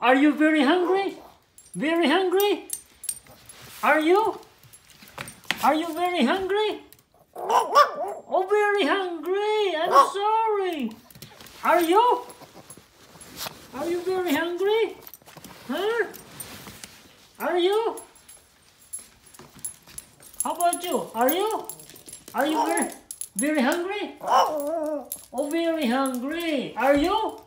Are you very hungry? Very hungry? Are you? Are you very hungry? Oh, very hungry. I'm sorry. Are you? Are you very hungry? Huh? Are you? How about you? Are you? Are you very, very hungry? Oh, very hungry. Are you?